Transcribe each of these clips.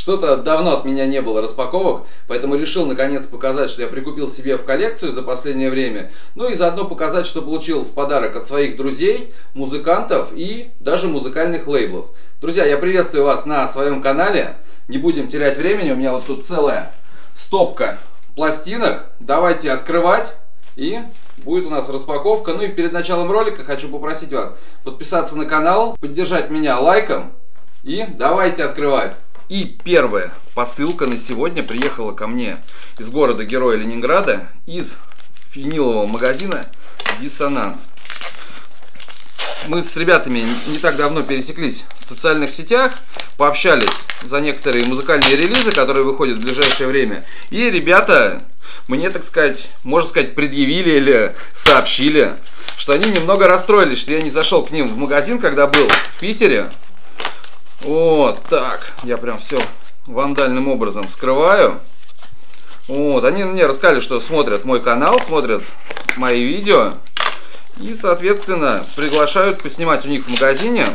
Что-то давно от меня не было распаковок, поэтому решил наконец показать, что я прикупил себе в коллекцию за последнее время. Ну и заодно показать, что получил в подарок от своих друзей, музыкантов и даже музыкальных лейблов. Друзья, я приветствую вас на своем канале. Не будем терять времени, у меня вот тут целая стопка пластинок. Давайте открывать и будет у нас распаковка. Ну и перед началом ролика хочу попросить вас подписаться на канал, поддержать меня лайком и давайте открывать. И первая посылка на сегодня приехала ко мне из города Героя Ленинграда, из винилового магазина «Диссонанс». Мы с ребятами не так давно пересеклись в социальных сетях, пообщались за некоторые музыкальные релизы, которые выходят в ближайшее время. И ребята мне, так сказать, можно сказать, предъявили или сообщили, что они немного расстроились, что я не зашел к ним в магазин, когда был в Питере, вот так. Я прям все вандальным образом скрываю. Вот, они мне рассказали, что смотрят мой канал, смотрят мои видео. И, соответственно, приглашают поснимать у них в магазине.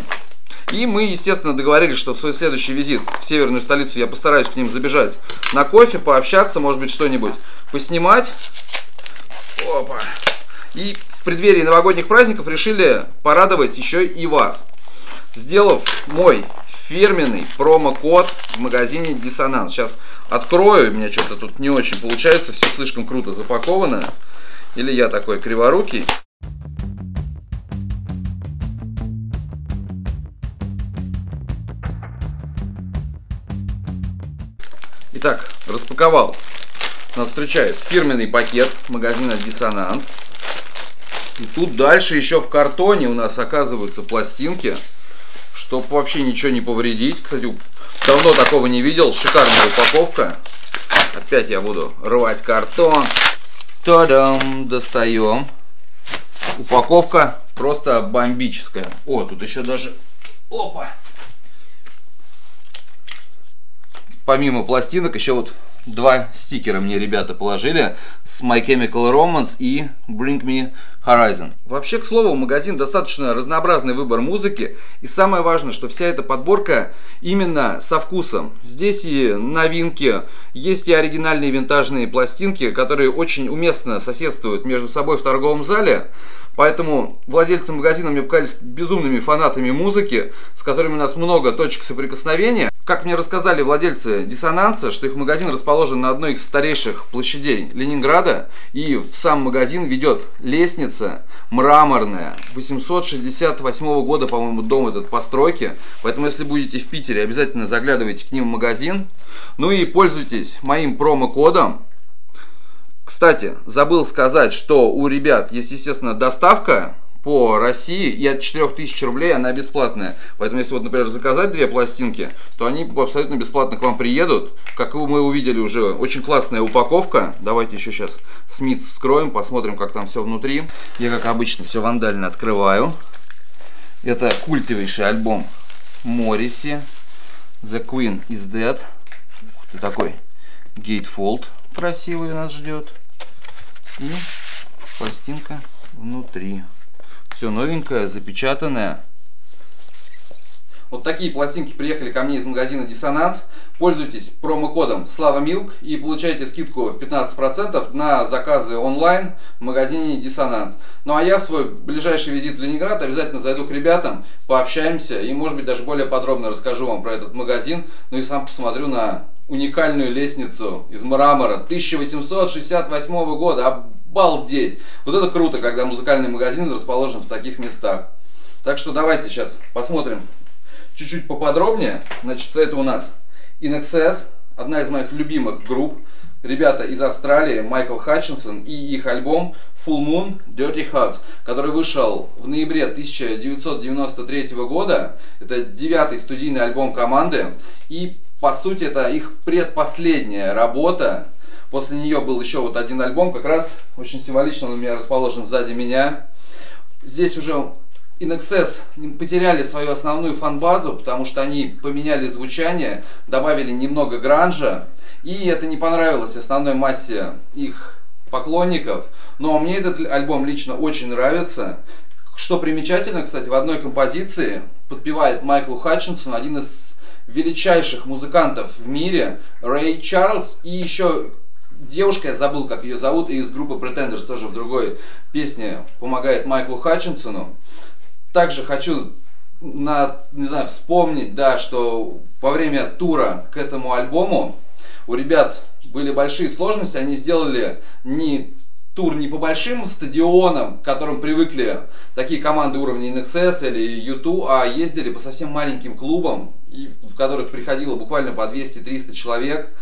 И мы, естественно, договорились, что в свой следующий визит в северную столицу я постараюсь к ним забежать на кофе, пообщаться, может быть, что-нибудь поснимать. Опа. И в преддверии новогодних праздников решили порадовать еще и вас. Сделав мой фирменный промокод в магазине Диссонанс. Сейчас открою, у меня что-то тут не очень получается, все слишком круто запаковано. Или я такой криворукий. Итак, распаковал. Нас встречает фирменный пакет магазина Диссонанс. И тут дальше еще в картоне у нас оказываются пластинки чтобы вообще ничего не повредить. Кстати, давно такого не видел. Шикарная упаковка. Опять я буду рвать картон. Та-дам! Достаем. Упаковка просто бомбическая. О, тут еще даже... Опа! Помимо пластинок, еще вот два стикера мне ребята положили с My Chemical Romance и Bring Me Horizon. Вообще, к слову, магазин достаточно разнообразный выбор музыки. И самое важное, что вся эта подборка именно со вкусом. Здесь и новинки, есть и оригинальные винтажные пластинки, которые очень уместно соседствуют между собой в торговом зале. Поэтому владельцы магазина мне показались безумными фанатами музыки, с которыми у нас много точек соприкосновения. Как мне рассказали владельцы Диссонанса, что их магазин расположен на одной из старейших площадей Ленинграда, и в сам магазин ведет лестница мраморная, 868 года, по-моему, дом этот постройки. Поэтому, если будете в Питере, обязательно заглядывайте к ним в магазин. Ну и пользуйтесь моим промокодом кстати, забыл сказать, что у ребят есть, естественно, доставка по России, и от 4000 рублей она бесплатная. Поэтому, если вот, например, заказать две пластинки, то они абсолютно бесплатно к вам приедут. Как мы увидели уже, очень классная упаковка. Давайте еще сейчас Смит вскроем, посмотрим, как там все внутри. Я, как обычно, все вандально открываю. Это культовейший альбом Морриси. The Queen is Dead. Ух ты, такой Gatefold красивый нас ждет. И пластинка внутри. Все новенькое, запечатанное. Вот такие пластинки приехали ко мне из магазина Диссонанс. Пользуйтесь промокодом Слава Милк и получайте скидку в 15% на заказы онлайн в магазине Диссонанс. Ну а я в свой ближайший визит в Ленинград обязательно зайду к ребятам, пообщаемся и может быть даже более подробно расскажу вам про этот магазин. Ну и сам посмотрю на уникальную лестницу из мрамора 1868 года. Обалдеть! Вот это круто, когда музыкальный магазин расположен в таких местах. Так что давайте сейчас посмотрим чуть-чуть поподробнее. Значит, это у нас In Excess, одна из моих любимых групп. Ребята из Австралии, Майкл Хатчинсон и их альбом Full Moon Dirty Hearts, который вышел в ноябре 1993 года. Это девятый студийный альбом команды. И по сути это их предпоследняя работа После нее был еще вот один альбом, как раз очень символично, он у меня расположен сзади меня. Здесь уже In Excess потеряли свою основную фан-базу, потому что они поменяли звучание, добавили немного гранжа, и это не понравилось основной массе их поклонников. Но мне этот альбом лично очень нравится. Что примечательно, кстати, в одной композиции подпевает Майклу Хатчинсону один из величайших музыкантов в мире, Рэй Чарльз, и еще девушка, я забыл, как ее зовут, из группы Pretenders тоже в другой песне помогает Майклу Хатчинсону. Также хочу на, не знаю, вспомнить, да, что во время тура к этому альбому у ребят были большие сложности, они сделали не тур не по большим стадионам, к которым привыкли такие команды уровня NXS или YouTube, а ездили по совсем маленьким клубам, в которых приходило буквально по 200-300 человек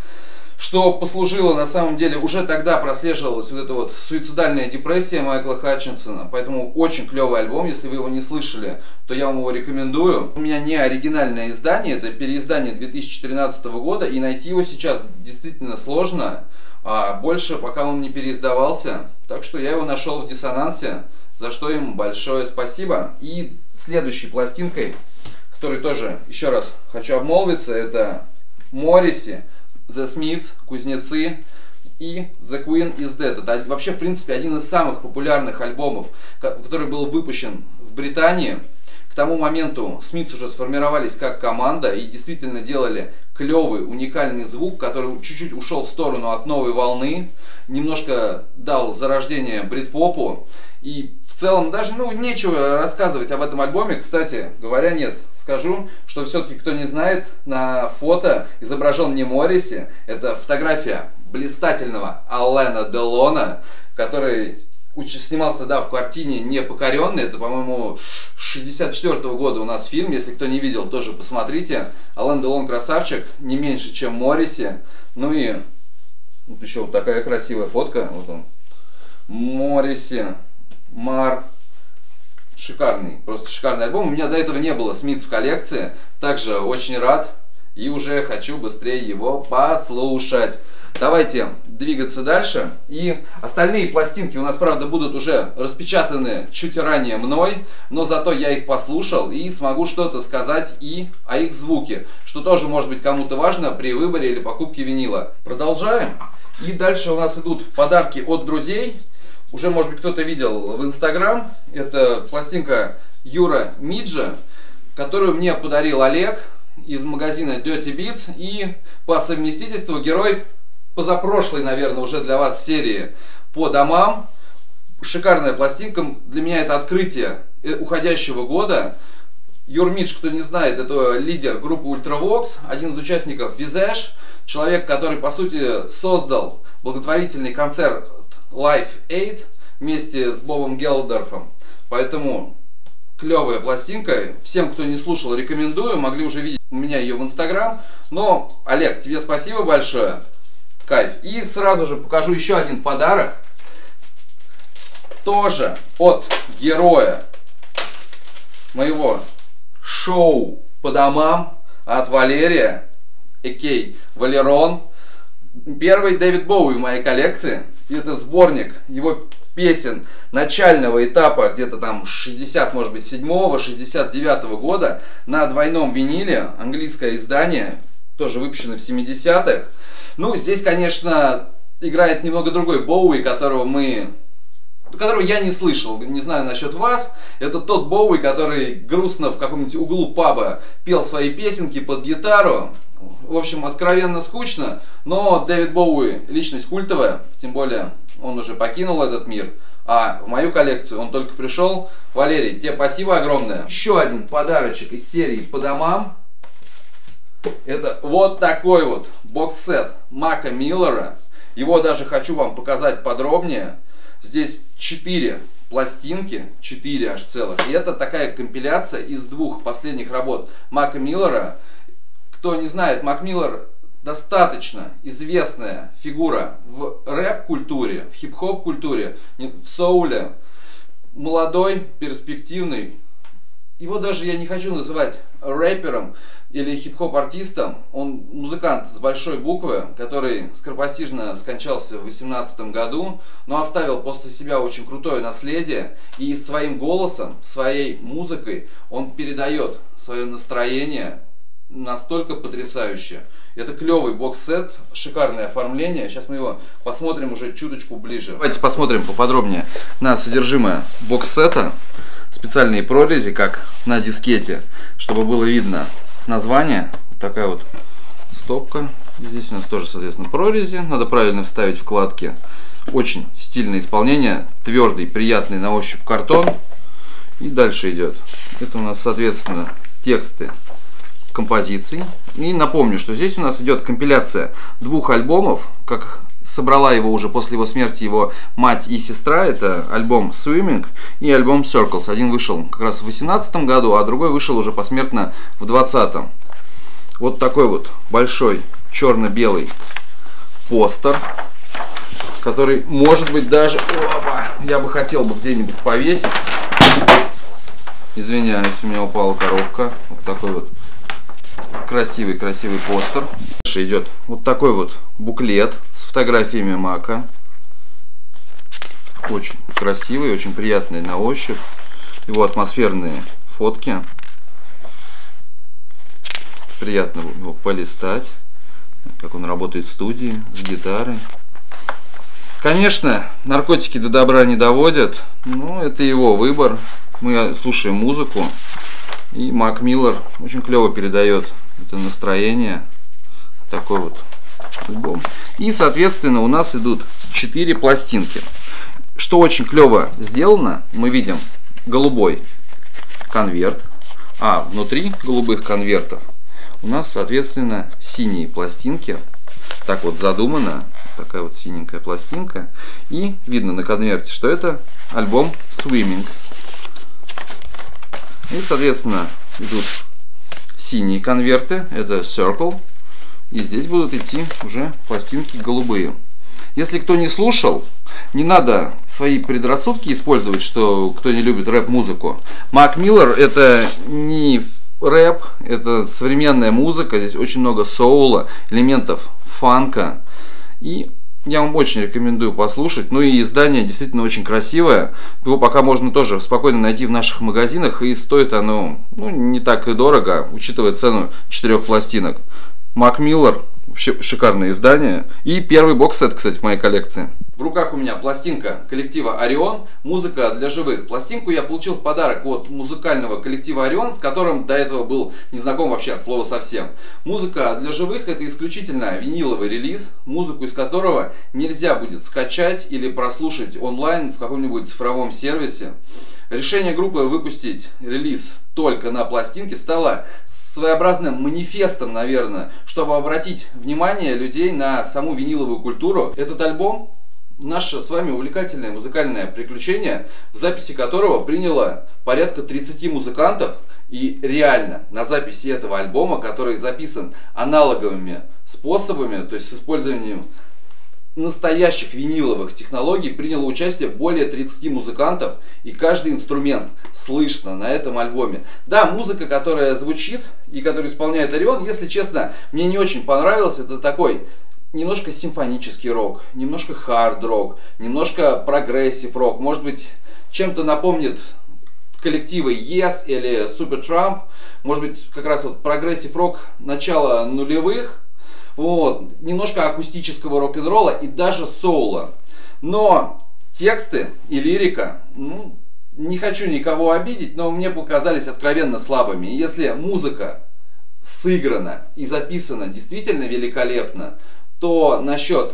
что послужило на самом деле, уже тогда прослеживалась вот эта вот суицидальная депрессия Майкла Хатчинсона, поэтому очень клевый альбом, если вы его не слышали, то я вам его рекомендую. У меня не оригинальное издание, это переиздание 2013 года, и найти его сейчас действительно сложно, а больше пока он не переиздавался, так что я его нашел в диссонансе, за что им большое спасибо. И следующей пластинкой, которой тоже еще раз хочу обмолвиться, это Морриси. The Smiths, Кузнецы и The Queen is Dead. Это вообще, в принципе, один из самых популярных альбомов, который был выпущен в Британии. К тому моменту Смитс уже сформировались как команда и действительно делали клевый, уникальный звук, который чуть-чуть ушел в сторону от новой волны, немножко дал зарождение брит-попу. И в целом даже, ну, нечего рассказывать об этом альбоме. Кстати говоря, нет. Скажу, что все-таки, кто не знает, на фото изображен не Морриси. Это фотография блистательного Аллена Делона, который снимался, да, в картине «Непокоренный». Это, по-моему, 64 -го года у нас фильм. Если кто не видел, тоже посмотрите. Ален Делон красавчик, не меньше, чем Морриси. Ну и вот еще вот такая красивая фотка. Вот он. Морриси. Мар. Шикарный, просто шикарный альбом. У меня до этого не было Смит в коллекции. Также очень рад и уже хочу быстрее его послушать. Давайте двигаться дальше. И остальные пластинки у нас, правда, будут уже распечатаны чуть ранее мной, но зато я их послушал и смогу что-то сказать и о их звуке, что тоже может быть кому-то важно при выборе или покупке винила. Продолжаем. И дальше у нас идут подарки от друзей. Уже, может быть, кто-то видел в Инстаграм. Это пластинка Юра Миджа, которую мне подарил Олег из магазина Dirty Beats. И по совместительству герой позапрошлой, наверное, уже для вас серии по домам. Шикарная пластинка. Для меня это открытие э, уходящего года. Юр Мидж, кто не знает, это лидер группы Ultravox, один из участников Visage, человек, который, по сути, создал благотворительный концерт Life Aid вместе с Бобом Гелдорфом. Поэтому клевая пластинка. Всем, кто не слушал, рекомендую. Могли уже видеть у меня ее в Инстаграм. Но, Олег, тебе спасибо большое. Кайф. И сразу же покажу еще один подарок. Тоже от героя моего шоу по домам от Валерия, Экей Валерон. Первый Дэвид Боуи в моей коллекции. И это сборник его песен начального этапа, где-то там 60, может быть, 7 69 года на двойном виниле, английское издание, тоже выпущено в 70-х. Ну, здесь, конечно, играет немного другой Боуи, которого мы которого я не слышал, не знаю насчет вас. Это тот Боуи, который грустно в каком-нибудь углу паба пел свои песенки под гитару. В общем, откровенно скучно, но Дэвид Боуи личность культовая, тем более он уже покинул этот мир. А в мою коллекцию он только пришел. Валерий, тебе спасибо огромное. Еще один подарочек из серии по домам. Это вот такой вот бокс-сет Мака Миллера. Его даже хочу вам показать подробнее. Здесь 4 пластинки, 4 аж целых. И это такая компиляция из двух последних работ Мака Миллера. Кто не знает, Мак Миллер достаточно известная фигура в рэп-культуре, в хип-хоп культуре, в соуле. Молодой, перспективный. Его даже я не хочу называть рэпером или хип-хоп артистом. Он музыкант с большой буквы, который скоропостижно скончался в 2018 году, но оставил после себя очень крутое наследие. И своим голосом, своей музыкой он передает свое настроение настолько потрясающе. Это клевый бокс-сет, шикарное оформление. Сейчас мы его посмотрим уже чуточку ближе. Давайте посмотрим поподробнее на содержимое бокс-сета. Специальные прорези, как на дискете, чтобы было видно название. такая вот стопка. Здесь у нас тоже, соответственно, прорези. Надо правильно вставить вкладки. Очень стильное исполнение. Твердый, приятный на ощупь картон. И дальше идет. Это у нас, соответственно, тексты композиций. И напомню, что здесь у нас идет компиляция двух альбомов, как собрала его уже после его смерти его мать и сестра. Это альбом Swimming и альбом Circles. Один вышел как раз в 2018 году, а другой вышел уже посмертно в 2020. Вот такой вот большой черно-белый постер, который может быть даже... Опа, я бы хотел бы где-нибудь повесить. Извиняюсь, у меня упала коробка. Вот такой вот красивый-красивый постер. Дальше идет вот такой вот буклет с фотографиями Мака. Очень красивый, очень приятный на ощупь. Его атмосферные фотки. Приятно его полистать, как он работает в студии с гитарой. Конечно, наркотики до добра не доводят, но это его выбор. Мы слушаем музыку, и Мак Миллер очень клево передает это настроение. Такой вот альбом. И, соответственно, у нас идут 4 пластинки. Что очень клево сделано, мы видим голубой конверт, а внутри голубых конвертов у нас, соответственно, синие пластинки. Так вот задумано, такая вот синенькая пластинка. И видно на конверте, что это альбом Swimming. И, соответственно, идут синие конверты, это Circle. И здесь будут идти уже пластинки голубые. Если кто не слушал, не надо свои предрассудки использовать, что кто не любит рэп-музыку. Мак Миллер это не рэп, это современная музыка, здесь очень много соула, элементов фанка. И я вам очень рекомендую послушать. Ну и издание действительно очень красивое. Его пока можно тоже спокойно найти в наших магазинах. И стоит оно ну, не так и дорого, учитывая цену четырех пластинок. Мак Миллер Вообще шикарное издание. И первый бокс-сет, кстати, в моей коллекции. В руках у меня пластинка коллектива Орион, музыка для живых. Пластинку я получил в подарок от музыкального коллектива Орион, с которым до этого был не знаком вообще от слова совсем. Музыка для живых это исключительно виниловый релиз, музыку из которого нельзя будет скачать или прослушать онлайн в каком-нибудь цифровом сервисе. Решение группы выпустить релиз только на пластинке стало своеобразным манифестом, наверное, чтобы обратить внимание людей на саму виниловую культуру. Этот альбом наше с вами увлекательное музыкальное приключение, в записи которого приняло порядка 30 музыкантов. И реально на записи этого альбома, который записан аналоговыми способами, то есть с использованием настоящих виниловых технологий приняло участие более 30 музыкантов, и каждый инструмент слышно на этом альбоме. Да, музыка, которая звучит и которую исполняет Орион, если честно, мне не очень понравилось. Это такой немножко симфонический рок, немножко хард-рок, немножко прогрессив-рок. Может быть, чем-то напомнит коллективы Yes или Supertramp. Может быть, как раз вот прогрессив-рок начала нулевых – вот, немножко акустического рок-н-ролла и даже соула. Но тексты и лирика, ну, не хочу никого обидеть, но мне показались откровенно слабыми. Если музыка сыграна и записана действительно великолепно, то насчет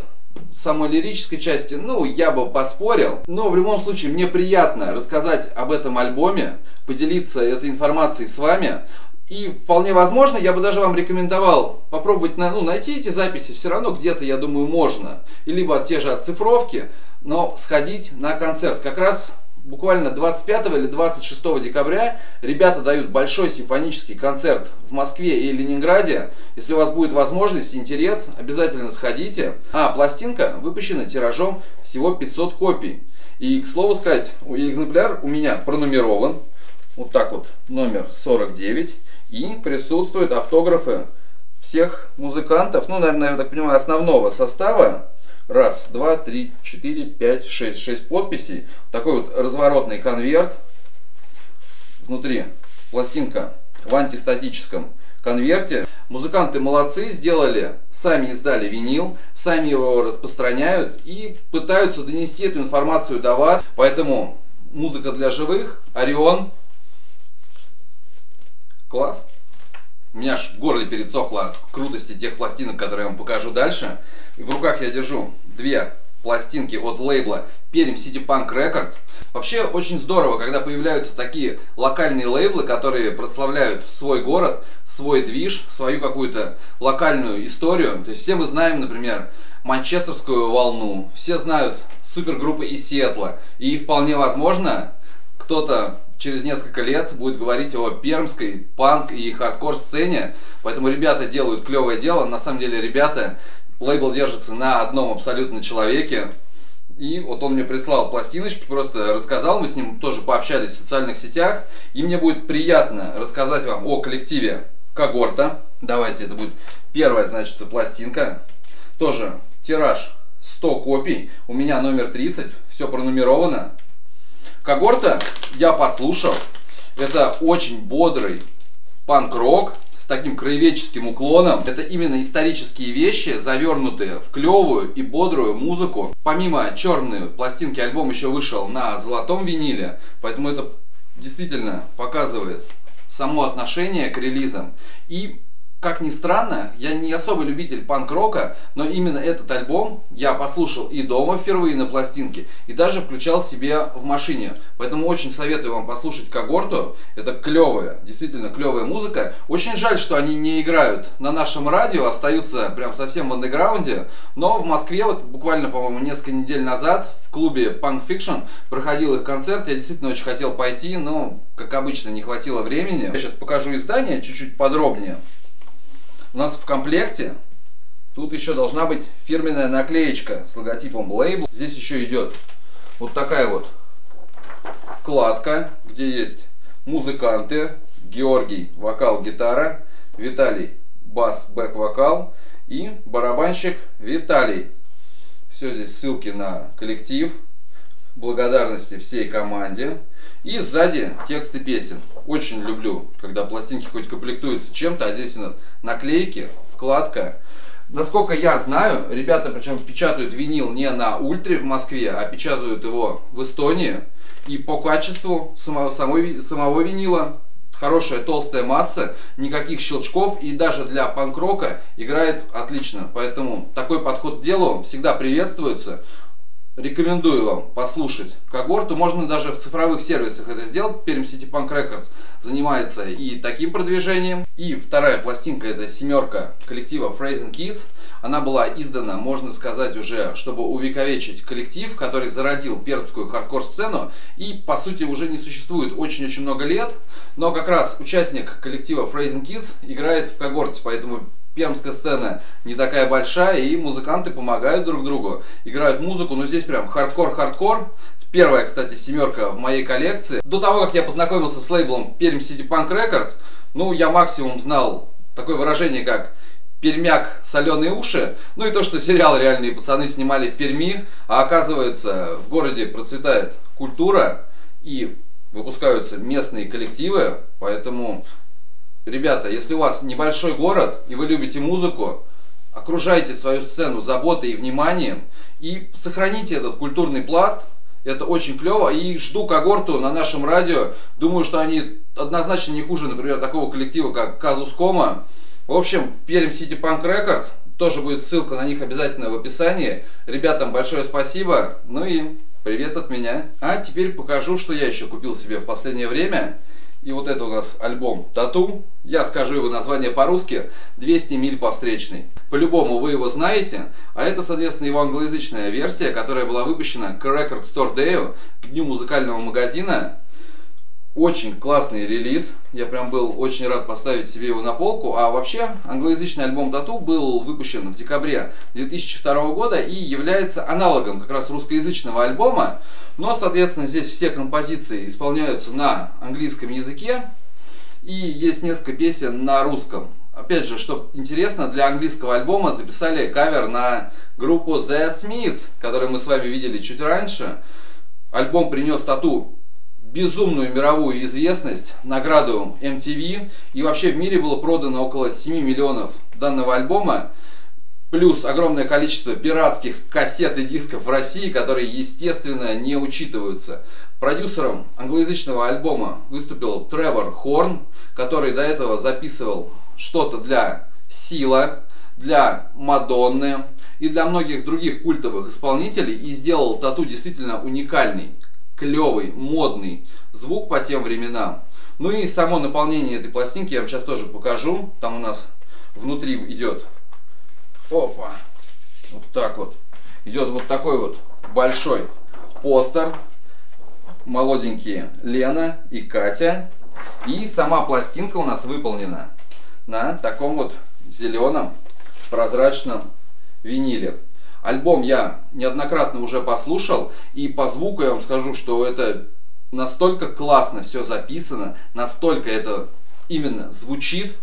самой лирической части, ну, я бы поспорил. Но в любом случае, мне приятно рассказать об этом альбоме, поделиться этой информацией с вами. И вполне возможно, я бы даже вам рекомендовал попробовать ну, найти эти записи, все равно где-то, я думаю, можно. И либо те же оцифровки, но сходить на концерт. Как раз буквально 25 или 26 декабря ребята дают большой симфонический концерт в Москве и Ленинграде. Если у вас будет возможность, интерес, обязательно сходите. А, пластинка выпущена тиражом всего 500 копий. И, к слову сказать, экземпляр у меня пронумерован. Вот так вот, номер 49. И присутствуют автографы всех музыкантов, ну, наверное, я так понимаю, основного состава. Раз, два, три, четыре, пять, шесть. Шесть подписей. Такой вот разворотный конверт. Внутри пластинка в антистатическом конверте. Музыканты молодцы, сделали, сами издали винил, сами его распространяют и пытаются донести эту информацию до вас. Поэтому музыка для живых, Орион, Класс. У меня аж в горле пересохло от крутости тех пластинок, которые я вам покажу дальше. И в руках я держу две пластинки от лейбла Перим City Punk Records. Вообще очень здорово, когда появляются такие локальные лейблы, которые прославляют свой город, свой движ, свою какую-то локальную историю. То есть все мы знаем, например, Манчестерскую волну, все знают супергруппы из Сиэтла. И вполне возможно, кто-то через несколько лет будет говорить о пермской панк и хардкор сцене. Поэтому ребята делают клевое дело. На самом деле, ребята, лейбл держится на одном абсолютно человеке. И вот он мне прислал пластиночки, просто рассказал, мы с ним тоже пообщались в социальных сетях. И мне будет приятно рассказать вам о коллективе Когорта. Давайте, это будет первая, значит, пластинка. Тоже тираж 100 копий. У меня номер 30, все пронумеровано. Когорта я послушал. Это очень бодрый панк-рок с таким краеведческим уклоном. Это именно исторические вещи, завернутые в клевую и бодрую музыку. Помимо черной пластинки альбом еще вышел на золотом виниле, поэтому это действительно показывает само отношение к релизам. И как ни странно, я не особый любитель панк-рока, но именно этот альбом я послушал и дома впервые на пластинке, и даже включал себе в машине. Поэтому очень советую вам послушать Когорту. Это клевая, действительно клевая музыка. Очень жаль, что они не играют на нашем радио, остаются прям совсем в андеграунде. Но в Москве вот буквально, по-моему, несколько недель назад в клубе Punk Fiction проходил их концерт. Я действительно очень хотел пойти, но, как обычно, не хватило времени. Я сейчас покажу издание чуть-чуть подробнее. У нас в комплекте тут еще должна быть фирменная наклеечка с логотипом лейбл. Здесь еще идет вот такая вот вкладка, где есть музыканты. Георгий вокал, гитара, Виталий бас, бэк вокал и барабанщик Виталий. Все здесь ссылки на коллектив, благодарности всей команде. И сзади тексты песен. Очень люблю, когда пластинки хоть комплектуются чем-то, а здесь у нас наклейки, вкладка. Насколько я знаю, ребята причем печатают винил не на ультре в Москве, а печатают его в Эстонии. И по качеству самого, самой, самого винила хорошая толстая масса, никаких щелчков и даже для панк-рока играет отлично. Поэтому такой подход к делу всегда приветствуется. Рекомендую вам послушать когорту. Можно даже в цифровых сервисах это сделать. Perm City Punk Records занимается и таким продвижением. И вторая пластинка это семерка коллектива Frozen Kids. Она была издана, можно сказать, уже, чтобы увековечить коллектив, который зародил пермскую хардкор-сцену и, по сути, уже не существует очень-очень много лет. Но как раз участник коллектива Frozen Kids играет в когорте, поэтому пермская сцена не такая большая, и музыканты помогают друг другу, играют музыку, но здесь прям хардкор-хардкор. Первая, кстати, семерка в моей коллекции. До того, как я познакомился с лейблом Перм City Punk Records, ну, я максимум знал такое выражение, как Пермяк, соленые уши. Ну и то, что сериал «Реальные пацаны» снимали в Перми, а оказывается в городе процветает культура и выпускаются местные коллективы, поэтому Ребята, если у вас небольшой город и вы любите музыку, окружайте свою сцену заботой и вниманием и сохраните этот культурный пласт. Это очень клево. И жду когорту на нашем радио. Думаю, что они однозначно не хуже, например, такого коллектива, как Казус Кома. В общем, Перм City Punk Records. Тоже будет ссылка на них обязательно в описании. Ребятам большое спасибо. Ну и привет от меня. А теперь покажу, что я еще купил себе в последнее время. И вот это у нас альбом Тату. Я скажу его название по-русски. 200 миль по встречной. По-любому вы его знаете. А это, соответственно, его англоязычная версия, которая была выпущена к Record Store Day, к дню музыкального магазина. Очень классный релиз. Я прям был очень рад поставить себе его на полку. А вообще, англоязычный альбом Тату был выпущен в декабре 2002 года и является аналогом как раз русскоязычного альбома. Но, соответственно, здесь все композиции исполняются на английском языке. И есть несколько песен на русском. Опять же, что интересно, для английского альбома записали кавер на группу The Smiths, которую мы с вами видели чуть раньше. Альбом принес тату безумную мировую известность, награду MTV. И вообще в мире было продано около 7 миллионов данного альбома плюс огромное количество пиратских кассет и дисков в России, которые, естественно, не учитываются. Продюсером англоязычного альбома выступил Тревор Хорн, который до этого записывал что-то для Сила, для Мадонны и для многих других культовых исполнителей и сделал тату действительно уникальный, клевый, модный звук по тем временам. Ну и само наполнение этой пластинки я вам сейчас тоже покажу. Там у нас внутри идет, опа, вот так вот, идет вот такой вот большой постер. Молоденькие Лена и Катя. И сама пластинка у нас выполнена на таком вот зеленом прозрачном виниле. Альбом я неоднократно уже послушал, и по звуку я вам скажу, что это настолько классно все записано, настолько это именно звучит,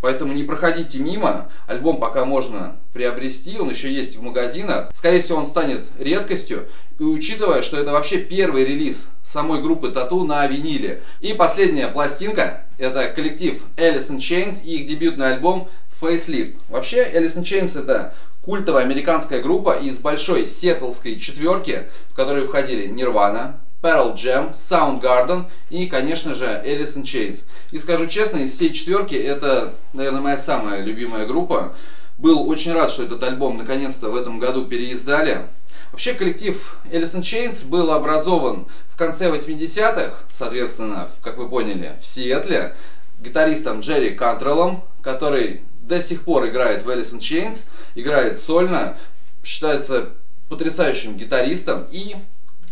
Поэтому не проходите мимо. Альбом пока можно приобрести, он еще есть в магазинах. Скорее всего, он станет редкостью. И учитывая, что это вообще первый релиз самой группы Тату на виниле. И последняя пластинка, это коллектив Alice in Chains и их дебютный альбом Facelift. Вообще, Alice in Chains это культовая американская группа из большой сетлской четверки, в которую входили Nirvana, Pearl Jam, Soundgarden и, конечно же, Alice in Chains. И скажу честно, из всей четверки это, наверное, моя самая любимая группа. Был очень рад, что этот альбом наконец-то в этом году переиздали. Вообще коллектив Alice in Chains был образован в конце 80-х, соответственно, как вы поняли, в Сиэтле, гитаристом Джерри Кантреллом, который до сих пор играет в Alice in Chains, играет сольно, считается потрясающим гитаристом и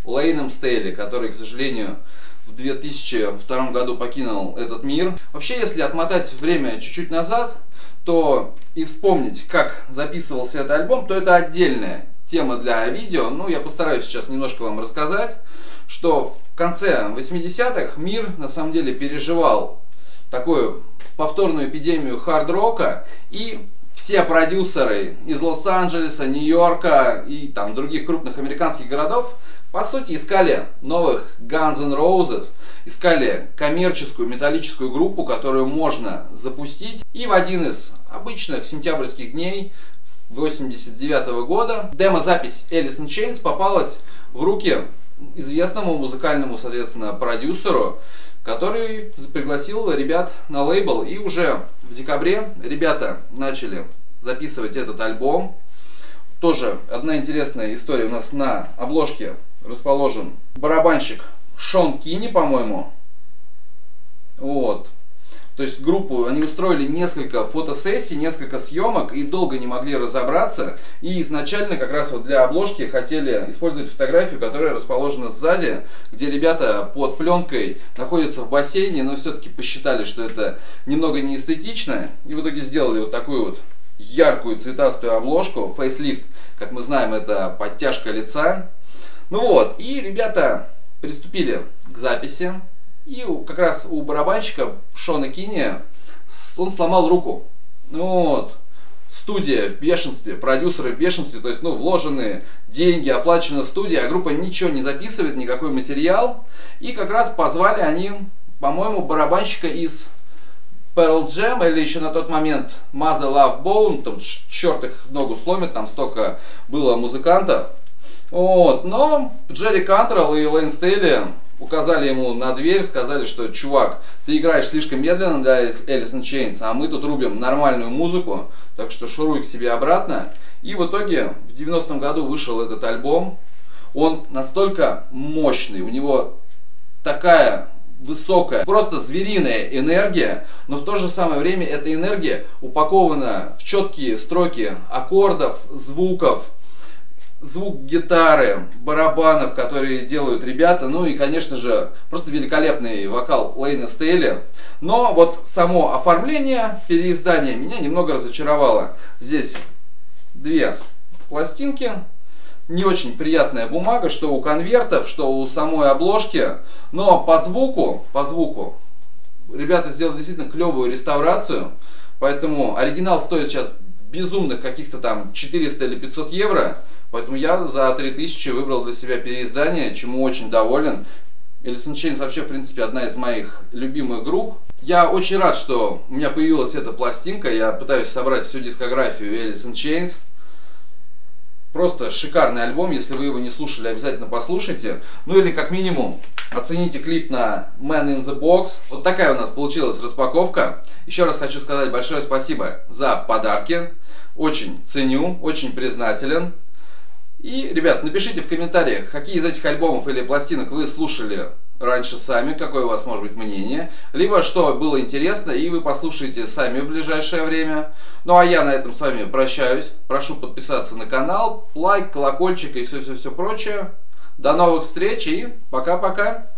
Лейном Стейли, который, к сожалению, в 2002 году покинул этот мир. Вообще, если отмотать время чуть-чуть назад, то и вспомнить, как записывался этот альбом, то это отдельная тема для видео. Ну, я постараюсь сейчас немножко вам рассказать, что в конце 80-х мир на самом деле переживал такую повторную эпидемию хард-рока и все продюсеры из Лос-Анджелеса, Нью-Йорка и там других крупных американских городов по сути, искали новых Guns N' Roses, искали коммерческую металлическую группу, которую можно запустить. И в один из обычных сентябрьских дней 89 -го года демо-запись Alice in Chains попалась в руки известному музыкальному, соответственно, продюсеру, который пригласил ребят на лейбл. И уже в декабре ребята начали записывать этот альбом. Тоже одна интересная история у нас на обложке расположен барабанщик Шон Кини, по-моему. Вот. То есть группу, они устроили несколько фотосессий, несколько съемок и долго не могли разобраться. И изначально как раз вот для обложки хотели использовать фотографию, которая расположена сзади, где ребята под пленкой находятся в бассейне, но все-таки посчитали, что это немного неэстетично. И в итоге сделали вот такую вот яркую цветастую обложку. Фейслифт, как мы знаем, это подтяжка лица. Ну вот, и ребята приступили к записи. И как раз у барабанщика Шона Кини он сломал руку. Ну вот, студия в бешенстве, продюсеры в бешенстве, то есть, ну, вложенные деньги, оплачена студия, а группа ничего не записывает, никакой материал. И как раз позвали они, по-моему, барабанщика из Pearl Jam, или еще на тот момент Mother Love Bone, там черт их ногу сломит, там столько было музыкантов. Вот, но Джерри Кантрелл и Лейн Стейли указали ему на дверь, сказали, что чувак, ты играешь слишком медленно для Элисон Chains, а мы тут рубим нормальную музыку, так что шуруй к себе обратно. И в итоге в 90-м году вышел этот альбом. Он настолько мощный, у него такая высокая, просто звериная энергия, но в то же самое время эта энергия упакована в четкие строки аккордов, звуков, звук гитары, барабанов, которые делают ребята, ну и, конечно же, просто великолепный вокал Лейна Стейли. Но вот само оформление, переиздание меня немного разочаровало. Здесь две пластинки, не очень приятная бумага, что у конвертов, что у самой обложки, но по звуку, по звуку, ребята сделали действительно клевую реставрацию, поэтому оригинал стоит сейчас безумных каких-то там 400 или 500 евро, Поэтому я за 3000 выбрал для себя переиздание, чему очень доволен. Alice in Chains вообще, в принципе, одна из моих любимых групп. Я очень рад, что у меня появилась эта пластинка. Я пытаюсь собрать всю дискографию Alice in Chains. Просто шикарный альбом. Если вы его не слушали, обязательно послушайте. Ну или как минимум Оцените клип на Man in the Box. Вот такая у нас получилась распаковка. Еще раз хочу сказать большое спасибо за подарки. Очень ценю, очень признателен. И, ребят, напишите в комментариях, какие из этих альбомов или пластинок вы слушали раньше сами, какое у вас может быть мнение, либо что было интересно, и вы послушаете сами в ближайшее время. Ну а я на этом с вами прощаюсь. Прошу подписаться на канал, лайк, колокольчик и все-все-все прочее. До новых встреч и пока-пока.